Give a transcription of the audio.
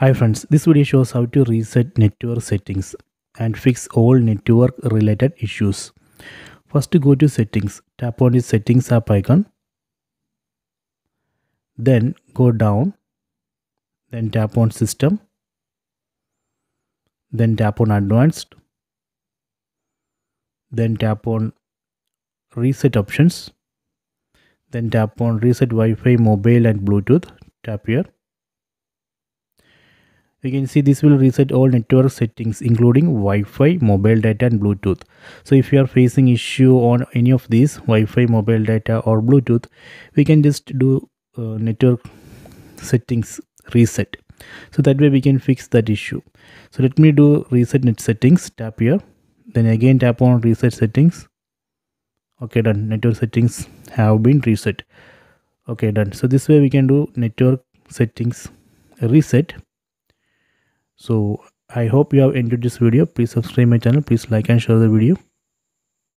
Hi friends, this video shows how to reset network settings and fix all network related issues. First go to settings, tap on the settings app icon. Then go down, then tap on system, then tap on advanced, then tap on reset options, then tap on reset Wi-Fi mobile and Bluetooth, tap here you can see this will reset all network settings including Wi-Fi, mobile data and Bluetooth. So if you are facing issue on any of these Wi-Fi, mobile data or Bluetooth, we can just do uh, network settings reset. So that way we can fix that issue. So let me do reset net settings, tap here, then again tap on reset settings. Okay done, network settings have been reset. Okay done. So this way we can do network settings reset so i hope you have enjoyed this video. Please subscribe my channel. Please like and share the video